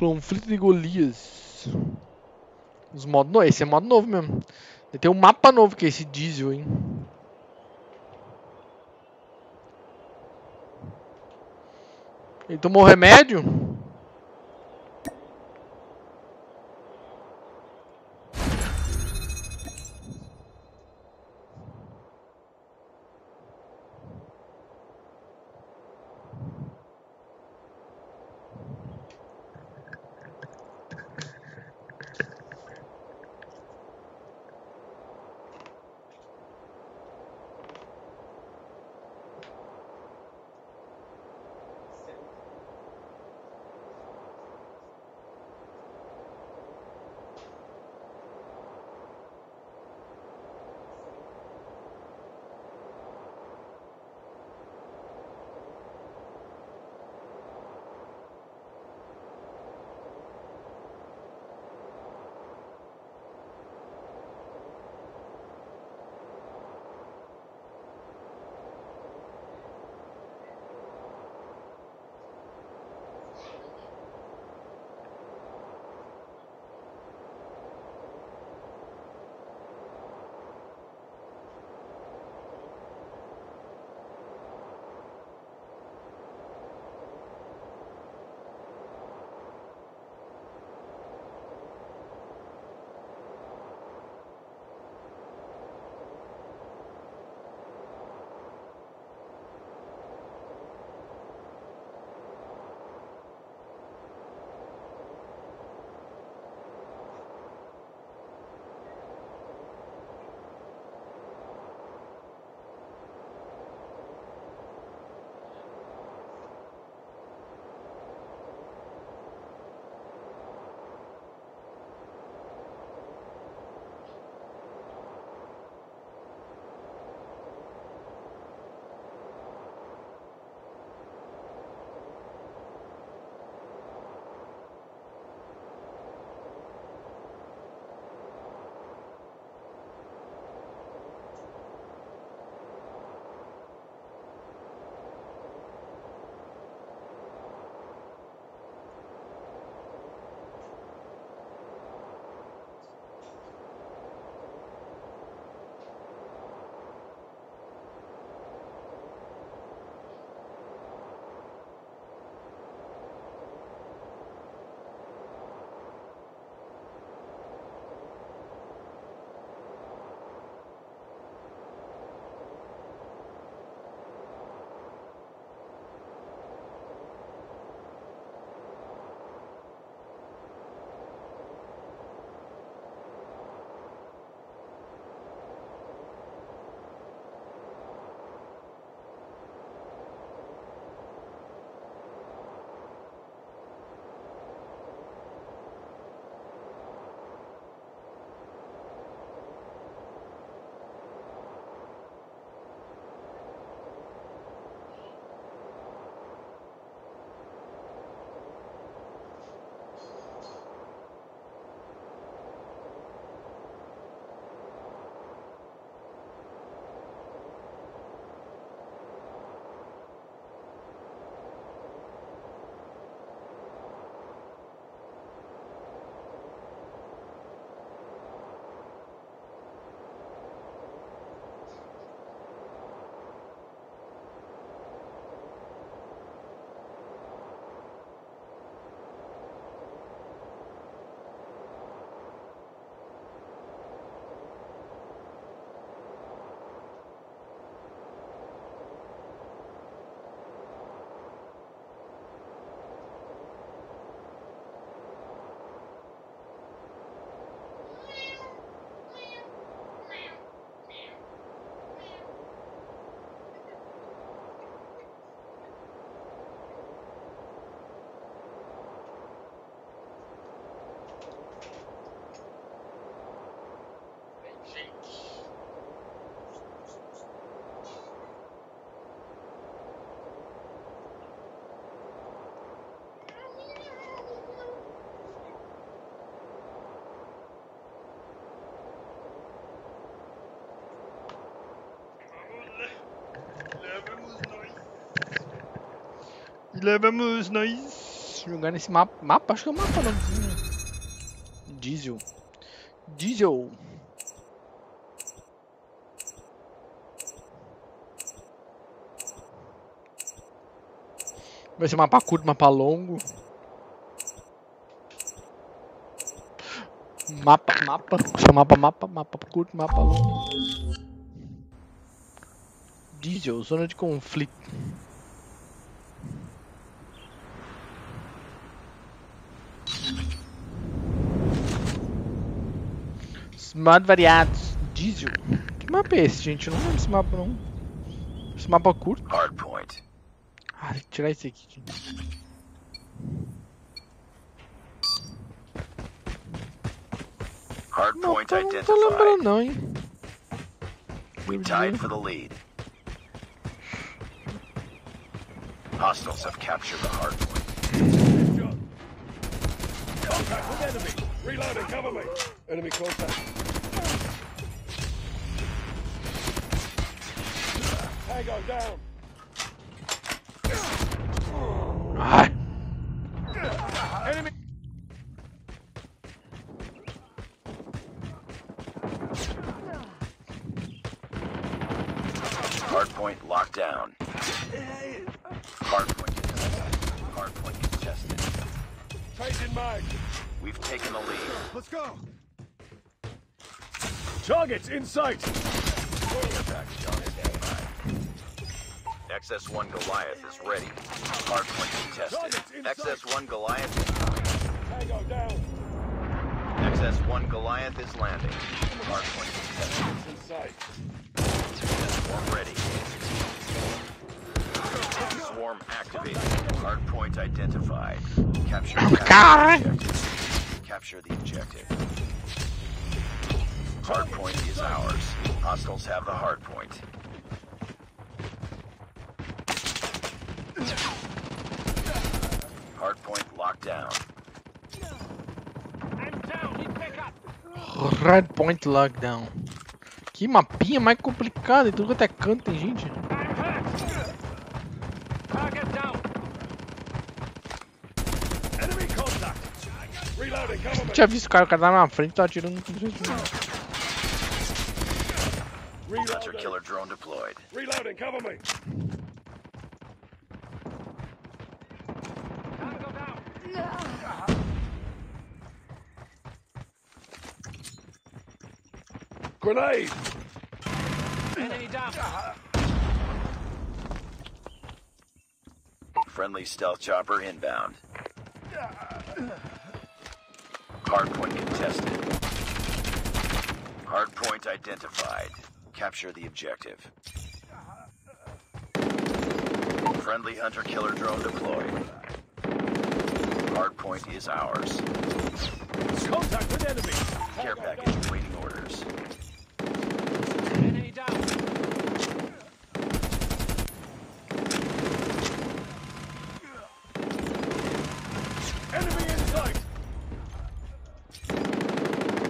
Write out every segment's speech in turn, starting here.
Conflito de Golias. Os modos novos. Esse é modo novo mesmo. Tem um mapa novo que é esse diesel, hein? Ele tomou remédio? E lá vamos nós. Jogar nesse mapa. Mapa? Acho que é um mapa não. Diesel. Diesel. Vai ser mapa curto, mapa longo. Mapa, mapa. Mapa, mapa, mapa curto, mapa longo. Diesel, zona de conflito. Modos variados. Diesel. Que mapa é esse, gente? Eu não lembro desse mapa, não. Esse mapa curto. Hardpoint. Ah, tem que tirar esse aqui. gente. Não, Hardpoint tô, não tô identified. lembrando, não, hein? We tied for the lead. Hostiles have captured the hardpoint. Contact with enemy. Reloading, cover me. Enemy contact. Tango down. Ah, Enemy. Hardpoint locked down. Hardpoint contested. Hardpoint contested. Changing mag. We've taken the lead. Let's go. Targets in sight. Airback John standby. XS-1 Goliath is ready. Hardpoint contested. XS-1 Goliath incoming. Tango down. XS-1 Goliath is landing. Hardpoint contested. In sight. Swarm ready. Swarm activated. Hardpoint identified. Capture, capture the objective. Capture the objective. Hardpoint is ours. Hostiles have the hardpoint. Hardpoint locked down. Red Point Lockdown. Que mapinha mais complicado. E tudo quanto é canto tem gente. Target down. Enemy contact. Reloading, cover me. Tinha visto o cara, o cara tava na frente, tava atirando com gente. Hunter Reloading. killer drone deployed. Reloading, cover me. Grenade! Enemy down. Friendly stealth chopper inbound. Hardpoint contested. Hardpoint identified. Capture the objective. Friendly hunter killer drone deployed. Hardpoint is ours. Contact with enemy! Care package awaiting orders. Enemy in sight!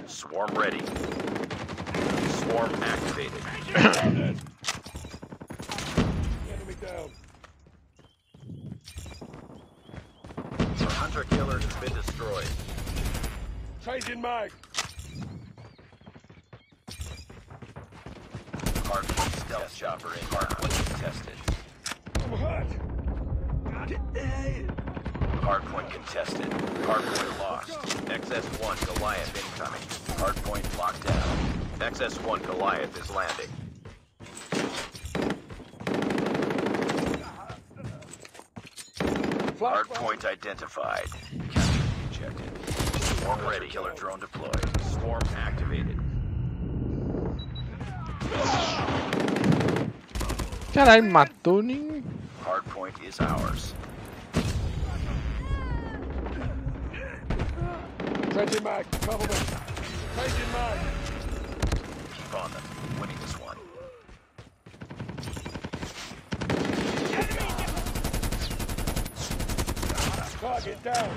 Swarm ready. Swarm activated. Enemy down. The hunter killer has been destroyed. Changing mag! Hardpoint stealth chopper in. Hardpoint contested. I'm hurt! Hardpoint contested. Hardpoint lost. XS-1 Goliath incoming. Hardpoint locked down. XS-1 Goliath is landing. Hardpoint identified. Capture the objective. Swarm ready. Killer drone deployed. Swarm activated. Caralho, me matou nem. Hardpoint is ours. Changing mag! Cover me! Changing mag! Keep on them. Winning this Target down!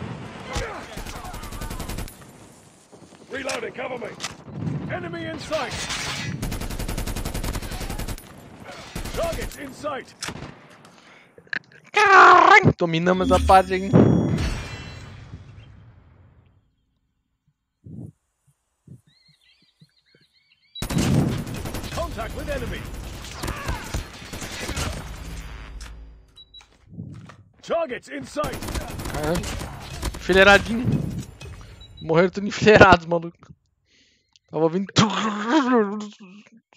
Reloading, cover me! Enemy in sight! Targets in sight! Dominamos a parte. Targets in sight. Enfileiradinho. Morreram tudo enfileirados, maluco. Tava vindo.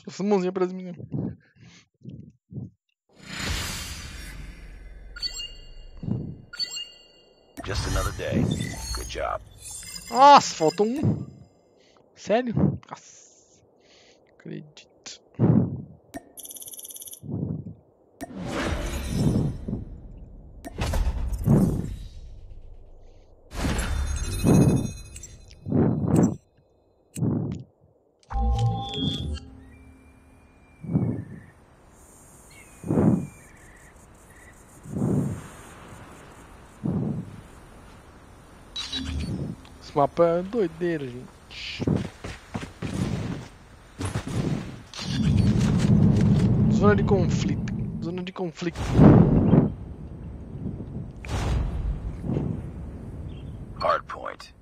Essa mãozinha pra cima. Just another day. Good job. Nossa, faltou um. Sério? Nossa. Acredito. Mapa é doideira, gente. Zona de conflito. Zona de conflito. Hardpoint.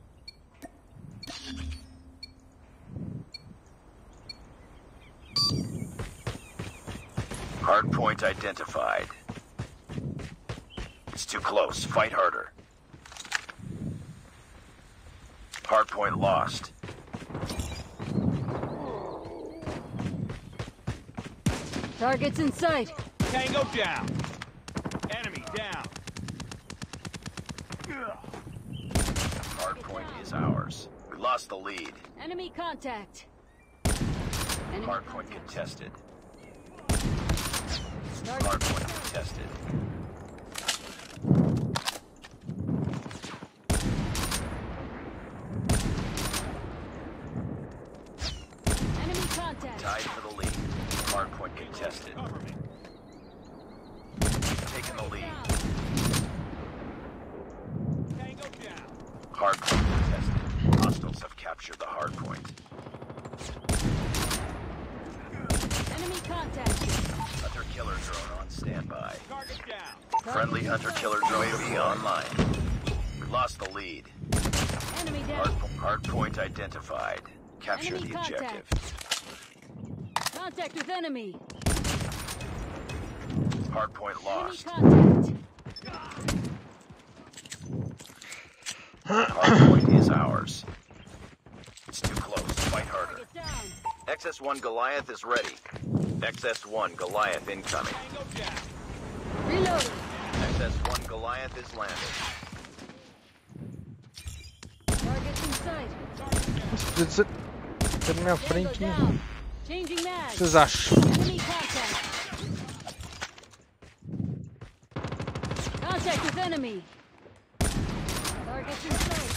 Hardpoint identified. It's too close. Fight harder. Hardpoint lost. Targets in sight. Tango down. Enemy down. Hardpoint is ours. We lost the lead. Enemy contact. Enemy Hardpoint contested. Hardpoint contested. Enemy contact. Tied for the lead. Hardpoint contested. Cover me. Taking the lead. Tango down. Hardpoint contested. Hostiles have captured the hardpoint. Enemy contact. Hunter killer drone on standby. Target down. Friendly hunter killer drone UAV online. We lost the lead. Enemy Hard, down. hardpoint identified. Capture Enemy the objective. contact. Contact with enemy. Hardpoint Enemy lost. contact. Hardpoint is ours. It's too close. Fight harder. Target. XS-1 Goliath is ready. XS-1 Goliath incoming. Tango down. Reloading. XS-1 Goliath is landed. Targets in sight. Você tá minha frente, down. Changing mag. vocês acham? Enemy contact. Contact with enemy. Targets in sight.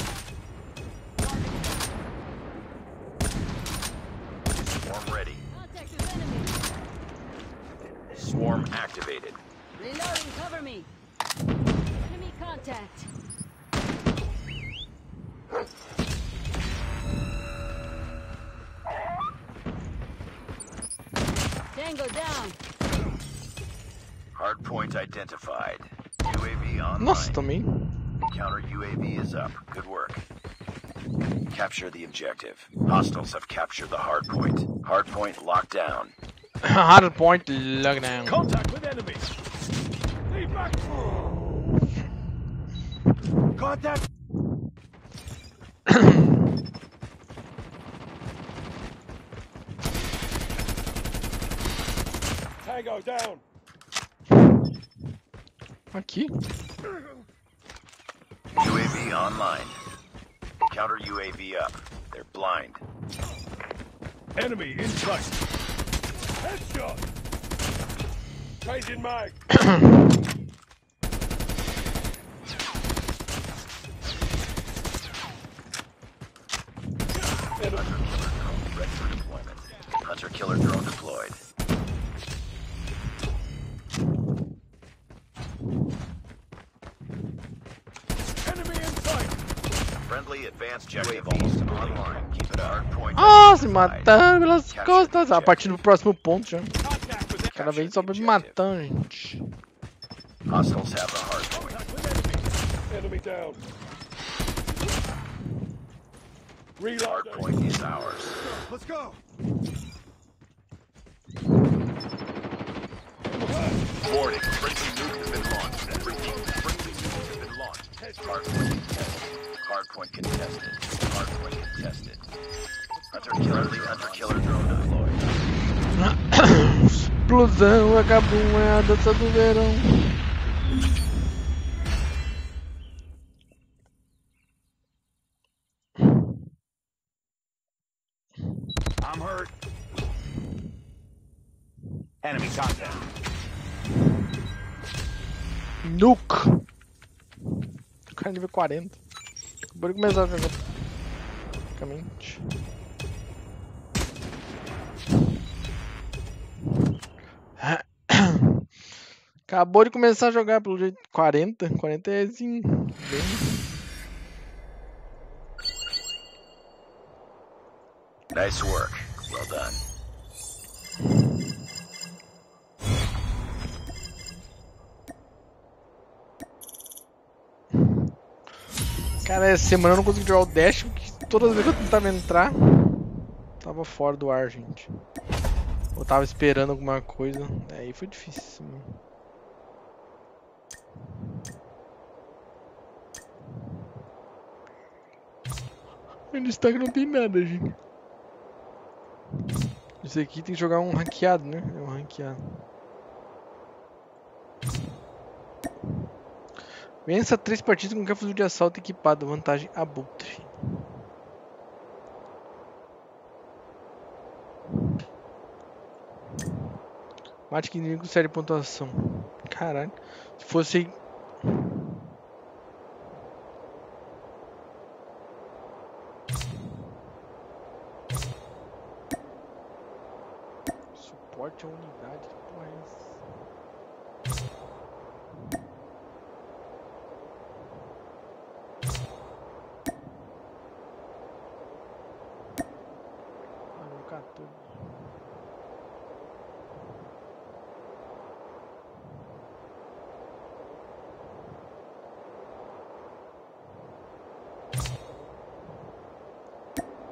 Swarm ready. Contact with enemy. Swarm activated. Reloading, cover me. Enemy contact. Tango down. Hardpoint identified. UAV online. Nossa, também. Counter UAV is up. Good work. Capture the objective. Hostiles have captured the hardpoint. Hardpoint locked down. Hard point lockdown. Contact with enemies. Lead back. Contact. Tango down. Aqui. UAV online. Counter UAV up. They're blind. Enemy in sight. Headshot. Changing mag. Enemy. Ready for deployment. Hunter killer drone Ah, se matando pelas costas. A partir do próximo ponto já. Cada vez só me matando, gente. Hostiles have a hard point. Reload. Warning. Hardpoint contested. Hardpoint contested. Hardpoint contested. Hunter killer, hunter killer drone deployed. Explosão acabou, é a dança do verão. I'm hurt. Enemy contact. Nuke. Cara nível 40. Acabou de começar a jogar. Basicamente. Acabou de começar a jogar pelo jeito 40. 40 é assim. Bem... Nice work. Well done. Cara, essa semana eu não consegui jogar o Dash porque todas as vezes que eu tentava entrar, tava fora do ar, gente. Eu tava esperando alguma coisa, aí foi difícil. No destaque não tem nada, gente. Isso aqui tem que jogar um ranqueado, né? É um ranqueado. Vença três partidas com qualquer fuzil de assalto equipado. Vantagem abutre. Mate que inimigo série pontuação. Caralho. Se fosse. Suporte a unidade. Que porra é essa? Ah, no 14.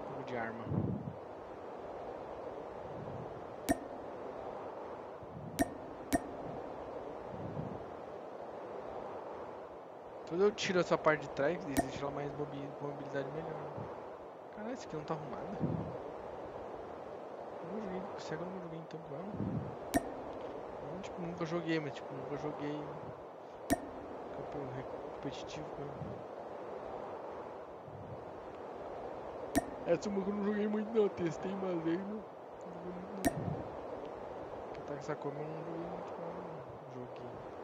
Jogo de arma. Quando eu tiro essa parte de trás, existe lá mais mobi- mobilidade melhor. Caralho, esse aqui não tá arrumado. Eu não joguei, será eu não joguei então ela? Eu, tipo, nunca joguei, mas tipo, nunca joguei campeão competitivo com ela. Essa é uma que eu não joguei muito não, testei uma vez, não, não joguei muito não. Tá com essa como eu não joguei muito não. Joguei.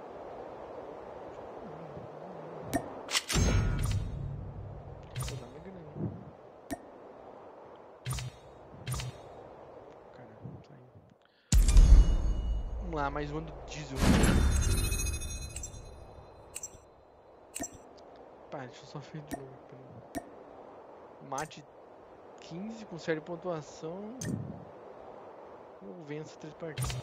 Mais um do diesel. Pá, deixa eu só ver de novo. Mate 15 com série pontuação. Eu venço três partidas.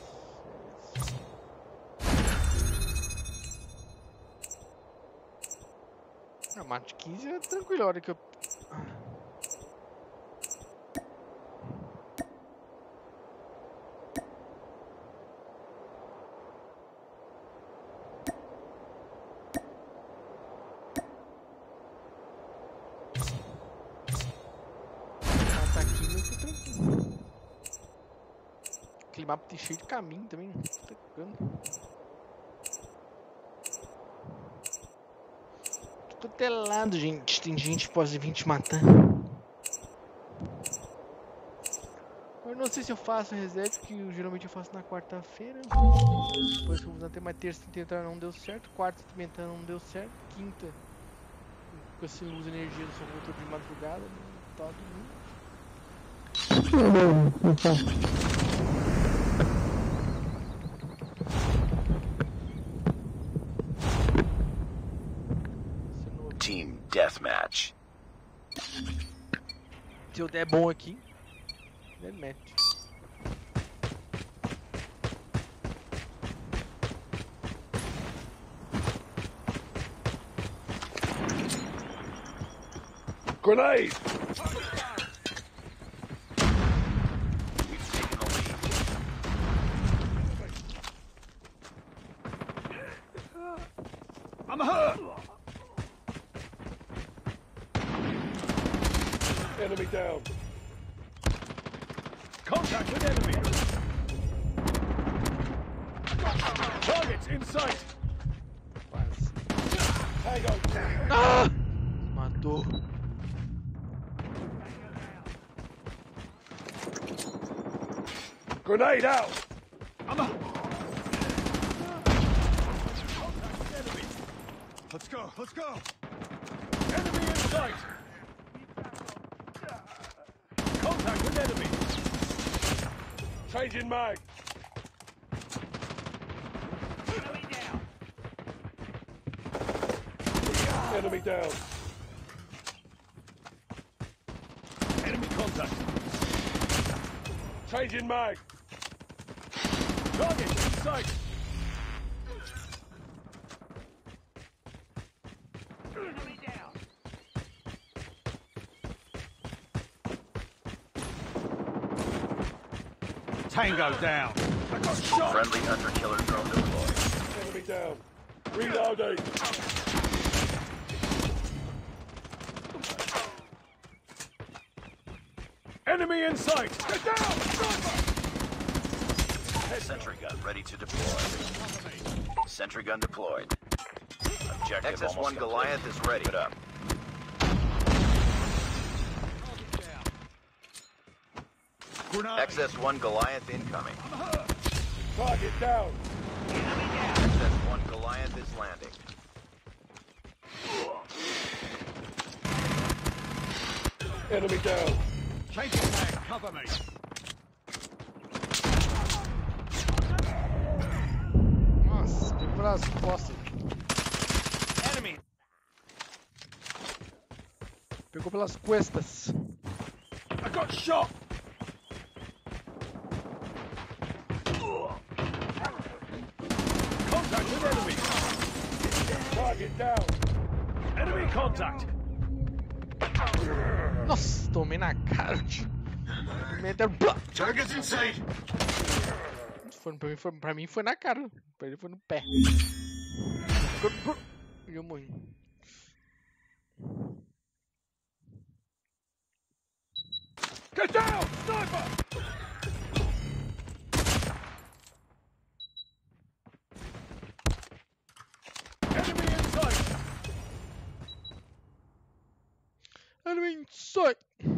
Ah, mate 15 é tranquilo, a hora que eu. Ah. Mata 15 eu tô tranquilo. Aquele mapa tem cheio de caminho também. Tá ficando. Tô telado, gente. Tem gente pode vir te matar. Eu não sei se eu faço reset, que geralmente eu faço na quarta-feira. Depois eu vou até mais terça tentei entrar não deu certo. Quarta entrar não deu certo. Quinta, ficou sem luz e energia, só voltou de madrugada. Tá domingo. Se não- Team Deathmatch. Se eu der bom aqui, mete. Grenade! Grenade out. I'm up! Let's go, let's go. Enemy in sight. Contact with enemy. Changing mag. Enemy down. Enemy contact. Changing mag. Target in sight. Tango down. I got shot. Friendly hunter killer drone deployed. Enemy down. Reloading. Enemy in sight. Get down. Sniper. Sentry gun ready to deploy. Sentry gun deployed. Objective XS-1 almost Goliath is ready. Put up. XS-1 Goliath incoming. Target down. XS-1 Goliath is landing. Enemy down. Changing mag, cover me. Pelas costas. Enemy. Pegou pelas costas. I got shot. Contact with enemy. Target down. Enemy contact. Nossa, tomei na cara! Targets in sight. Foi, pra, mim, foi, pra mim foi na cara. Pra ele foi no pé. E eu morri. Get down. Sniper. Enemy in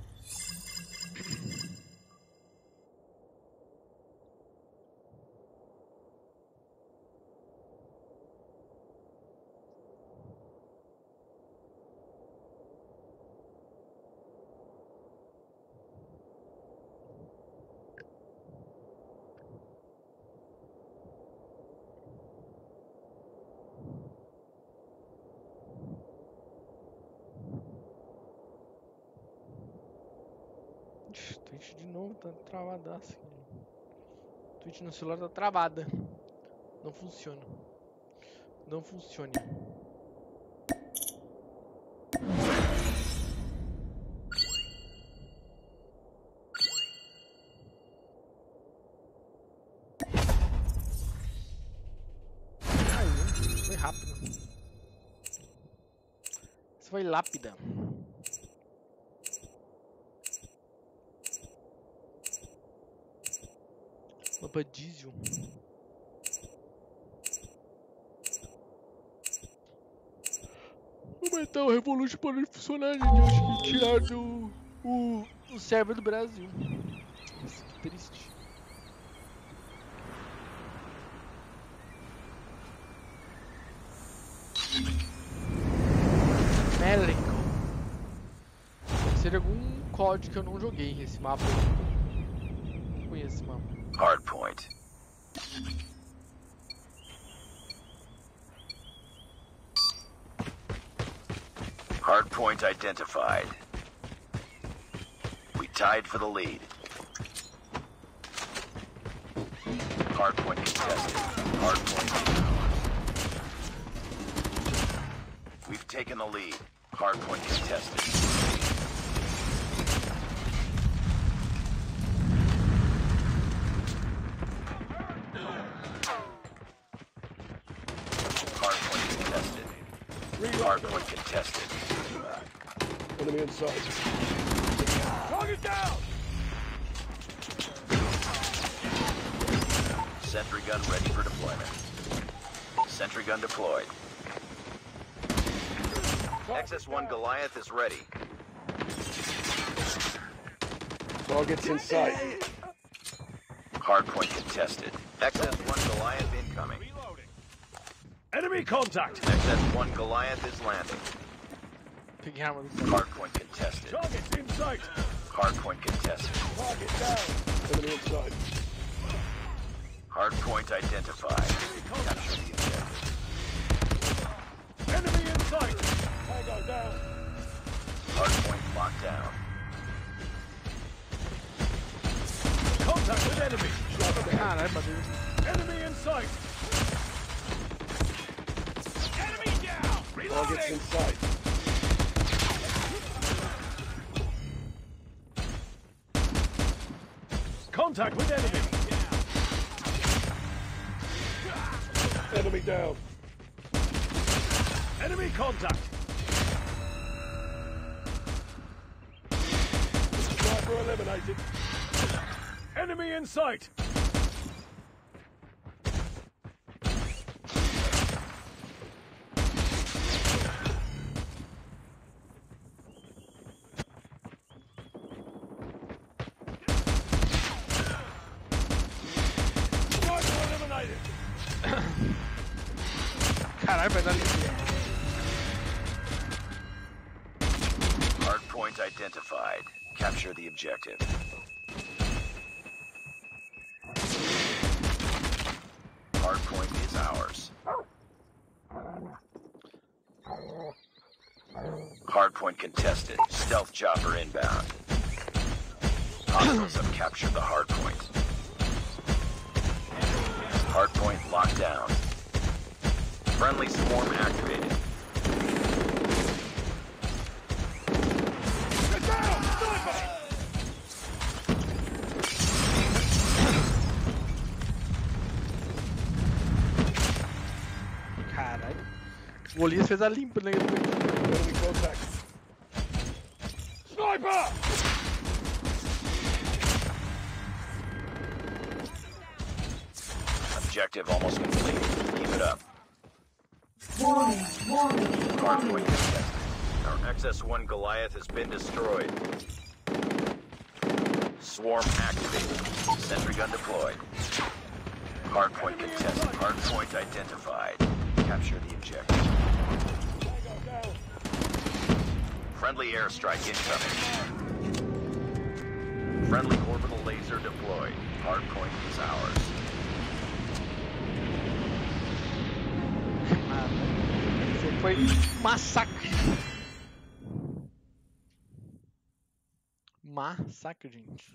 Twitch de novo, tá travadaço aqui. Twitch no celular tá travada. Não funciona. Não funciona. Caiu, foi rápido. Isso foi lápida. Lampa diesel. Aumentar o Revolution para funcionar, gente. Eu acho que tiraram o, o server do Brasil. Nossa, que triste. Melico. Deve ser algum código que eu não joguei esse mapa. Não conheço esse mapa. Identified. We tied for the lead. Hardpoint contested. Hardpoint. We've taken the lead. Hardpoint contested. Hardpoint contested. Reload. contested. Enemy in sight. Target down! Sentry gun ready for deployment. Sentry gun deployed. XS-1 Goliath is ready. Targets in sight. Hardpoint contested. XS-1 Goliath incoming. Enemy contact! XS-1 Goliath is landing. Big hammer. Hardpoint contested. Targets in sight! Hardpoint contested. Target down! Enemy in sight. Hardpoint identified. Capture the objective. Enemy in sight! Tango down! Hardpoint locked down. Contact with enemy! Sniper down. Caralho, bagulho. Enemy in sight! Enemy down! Reloading. Targets in sight. Contact with enemy! Enemy down! Enemy contact! Sniper eliminated! Enemy in sight! Hardpoint identified. Capture the objective. Hardpoint is ours. Hardpoint contested. Stealth chopper inbound. Hostiles have captured the hardpoint. Hardpoint locked down. Friendly swarm activated. O Golias fez a limpa, né? Sniper! Objective almost complete. Keep it up. Warning, warning, Hardpoint warning. Our XS-1 Goliath has been destroyed. Swarm activated. Sentry gun deployed. Hardpoint contested. Hardpoint identified. Capture the objective. Friendly airstrike incoming. Friendly orbital laser deployed. Hardpoint is ours. Foi massacre. Massacre, gente.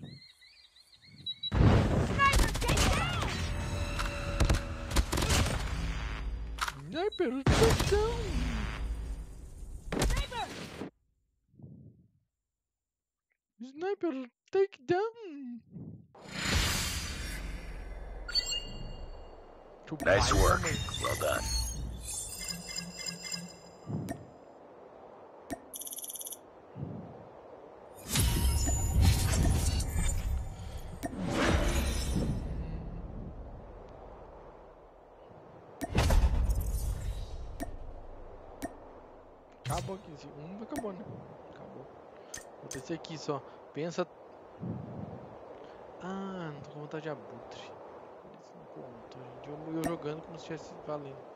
Sniper, takedown. Sniper, takedown. Nice work. Well done. Só. Pensa. Ah, não tô com vontade de abutre. Eu, eu jogando como se estivesse valendo.